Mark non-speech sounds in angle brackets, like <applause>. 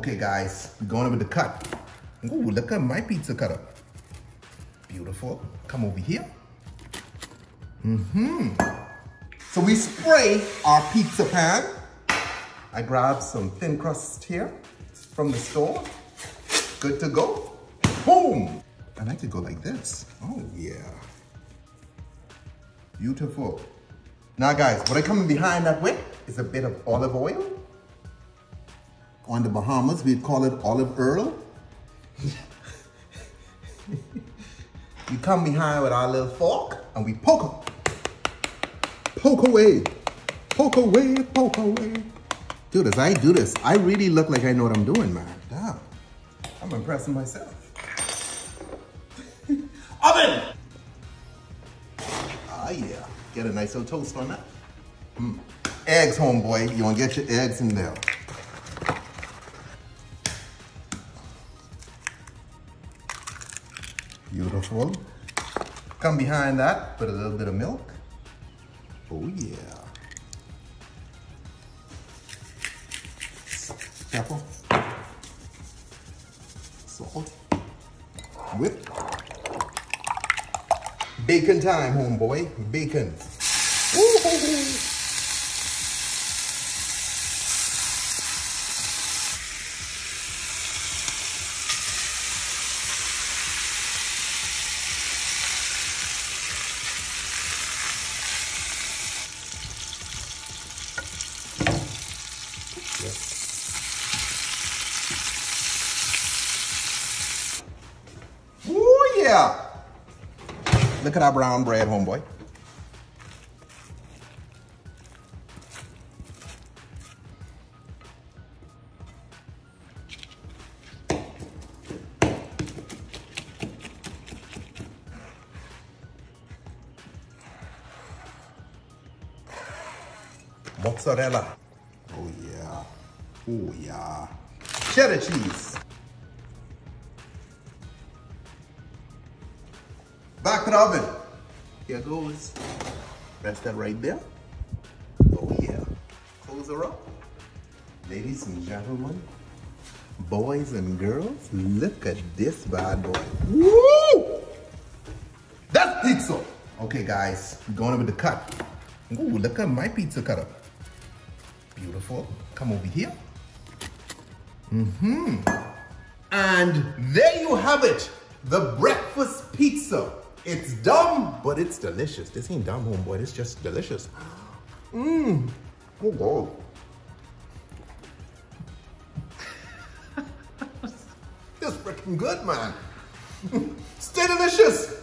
Okay, guys, we're going over the cut. Ooh, look at my pizza cutter. Beautiful. Come over here. Mm-hmm. So we spray our pizza pan. I grabbed some thin crust here from the store. Good to go. Boom! And I like to go like this. Oh, yeah. Beautiful. Now, guys, what I come behind that with is a bit of olive oil. On the Bahamas, we'd call it olive oil. you come behind with our little fork and we poke Poke away. Poke away, poke away. Dude, as I do this, I really look like I know what I'm doing, man. Damn. I'm impressing myself. <laughs> Oven! Ah, yeah. Get a nice little toast on that. Mm. Eggs, homeboy. You want to get your eggs in there. Beautiful. Come behind that, put a little bit of milk. Oh yeah. Pepper. Salt. Whip. Bacon time, homeboy. Bacon. Yeah. Look at our brown bread, homeboy. Mozzarella. Oh yeah. Oh yeah. Cheddar cheese. Back to the oven. Here goes. Rest that right there. Oh yeah. Close her up. Ladies and gentlemen, boys and girls, look at this bad boy. Woo! That's pizza. Okay guys, going over the cut. Ooh, look at my pizza cutter. Beautiful. Come over here. Mm-hmm. And there you have it. The breakfast pizza. It's dumb, but it's delicious. This ain't dumb, homeboy. It's just delicious. Mmm. Oh, God. <laughs> this freaking good, man. <laughs> Stay delicious.